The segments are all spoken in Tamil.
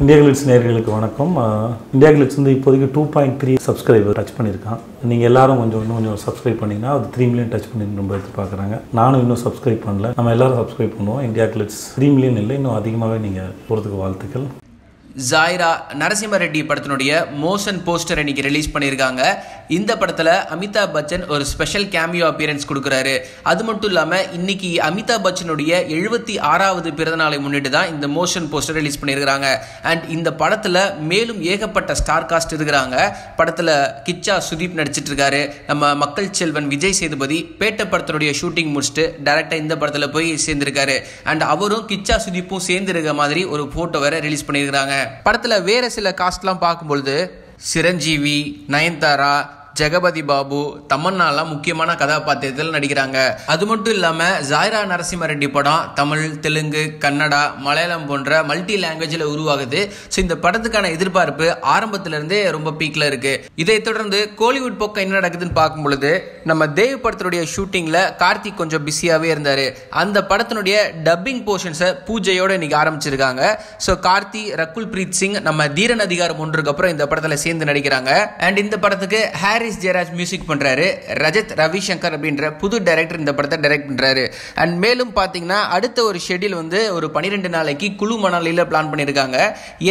இந்தியா கிளிட்ஸ் நேர்களுக்கு வணக்கம். இந்தியா கிளிட்ஸ் வந்து இப்போதைக்கு two point three subscriber touch பண்ணியிருக்கான். நீங்கள் எல்லாரும் கொஞ்சம் இன்னும் கொஞ்சம் சப்ஸ்கிரைப் பண்ணிங்கன்னா அது த்ரீ மில்லியன் டச் பண்ணி ரொம்ப எதிர்பார்க்குறாங்க நானும் இன்னும் சப்ஸ்கிரைப் பண்ணல. நம்ம எல்லாரும் சப்ஸ்கிரைப் பண்ணுவோம். இந்தியா கிளிட்ஸ் த்ரீ மில்லியன் இல்லை இன்னும் அதிகமாகவே நீங்கள் போகிறதுக்கு வாழ்த்துக்கள். ஜாயிரா நரசிம்ம ரெட்டி படத்தினுடைய மோஷன் போஸ்டர் இன்னைக்கு ரிலீஸ் பண்ணியிருக்காங்க. இந்த படத்தில் அமிதாப் பச்சன் ஒரு ஸ்பெஷல் கேமியோ அப்பியரன்ஸ் கொடுக்குறாரு. அது மட்டும் இல்லாமல் இன்னைக்கு அமிதாப் பச்சனுடைய எழுபத்தி ஆறாவது பிறந்தநாளை முன்னிட்டு தான் இந்த மோஷன் போஸ்டர் ரிலீஸ் பண்ணியிருக்கிறாங்க. அண்ட் இந்த படத்தில் மேலும் ஏகப்பட்ட ஸ்டார் காஸ்ட் இருக்கிறாங்க. படத்தில் கிச்சா சுதீப் நடிச்சிட்டு இருக்காரு நம்ம மக்கள் செல்வன் விஜய் சேதுபதி பேட்ட படத்தினுடைய ஷூட்டிங் முடிச்சுட்டு டேரக்டாக இந்த படத்தில் போய் சேர்ந்திருக்காரு. அண்ட் அவரும் கிச்சா சுதீப்பும் சேர்ந்துருக்க மாதிரி ஒரு ஃபோட்டோ வேற ரிலீஸ் பண்ணியிருக்காங்க படத்தில் வேற சில காஸ்ட்லாம் பார்க்கும்பொழுது சிரஞ்சீவி நயன்தாரா ஜெகபதி பாபு தமன்னாலாம் முக்கியமான கதாபாத்திரத்தில் நடிக்கிறாங்க. அது மட்டும் இல்லாமல் ஜாயிரா நரசிம்ம ரெட்டி படம் தமிழ் தெலுங்கு கன்னடா மலையாளம் போன்ற மல்டி லாங்குவேஜில் உருவாகுது. ஸோ இந்த படத்துக்கான எதிர்பார்ப்பு ஆரம்பத்திலிருந்தே ரொம்ப பீக்கில் இருக்கு. இதை தொடர்ந்து கோலிவுட் பக்கம் என்ன நடக்குதுன்னு பார்க்கும் பொழுது நம்ம தேவ் படத்தினுடைய ஷூட்டிங்கில் கார்த்திக் கொஞ்சம் பிஸியாகவே இருந்தார். அந்த படத்தினுடைய டப்பிங் போர்ஷன்ஸை பூஜையோட இன்னைக்கு ஆரம்பிச்சிருக்காங்க. ஸோ கார்த்தி ரகுல் பிரீத் சிங் நம்ம தீரன் அதிகாரம் ஒன்றுக்கு அப்புறம் இந்த படத்தில் சேர்ந்து நடிக்கிறாங்க. அண்ட் இந்த படத்துக்கு ஹாரிஸ் ஜெயராஜ் மியூசிக் பண்றாரு. ரஜத் ரவிசங்கர் அப்படின்ற புது டைரக்டர் இந்த படத்தை டைரக்ட் பண்ணுறாரு அண்ட் மேலும் பார்த்தீங்கன்னா அடுத்த ஒரு ஷெட்யூல் வந்து ஒரு பன்னிரெண்டு நாளைக்கு குழு மணாலியில் பிளான் பண்ணியிருக்காங்க.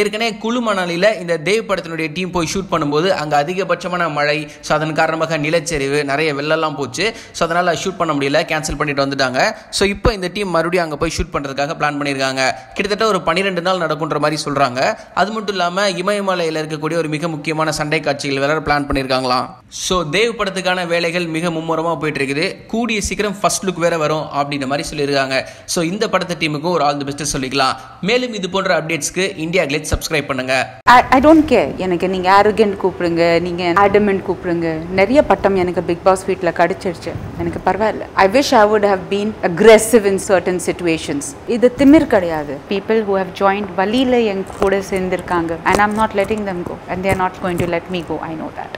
ஏற்கனவே குழு மணாலியில் இந்த தேவ் படத்தினுடைய டீம் போய் ஷூட் பண்ணும்போது அங்கே அதிகபட்சமான மழை ஸோ அதன் காரணமாக நிலச்சரிவு நிறைய வெள்ளம்லாம் போச்சு. ஸோ அதனால் ஷூட் பண்ண முடியல கேன்சல் பண்ணிட்டு வந்துட்டாங்க. ஸோ இப்போ இந்த டீம் மறுபடியும் அங்கே போய் ஷூட் பண்ணுறதுக்காக பிளான் பண்ணியிருக்காங்க. கிட்டத்தட்ட ஒரு பன்னிரெண்டு நாள் நடக்குன்ற மாதிரி சொல்கிறாங்க அது மட்டும் இல்லாமல் இமயமலையில் இருக்கக்கூடிய ஒரு மிக முக்கியமான சண்டை காட்சிகள் வேற பிளான் பண்ணியிருக்காங்களாம். ஸோ தேவ் படத்துக்கான வேலைகள் மிக மும்முரமாக போயிட்டு இருக்குது கூடிய சீக்கிரம் ஃபர்ஸ்ட் லுக் வேற வரும் அப்படின்ற மாதிரி சொல்லியிருக்காங்க. ஸோ இந்த படத்து டீமுக்கும் ஒரு ஆல் தி பெஸ்ட் சொல்லிக்கலாம். மேலும் இது போன்ற அப்டேட்ஸ்க்கு இந்தியா கிளேட் சப்ஸ்கிரைப் பண்ணுங்க. ஐ டோன்ட் கேர் எனக்கு நீங்கள் ஆரோகண்ட் கூப்பிடுங்க நீங்கள் ஆடமெண்ட் கூப்பிடுங்க. நிறைய பட்டம் எனக்கு பிக் பாஸ் வீட்டில் கிடைச்சிருச்சு. எனக்கு பரவாயில்ல. I wish I would have been aggressive in certain situations இது திமிர் கிடையாது. பீப்புள் ஹூ ஹவ் ஜாயின்ட் வழியில் என் கூட சேர்ந்திருக்காங்க. And I'm not letting them go and they're not going to let me go I know that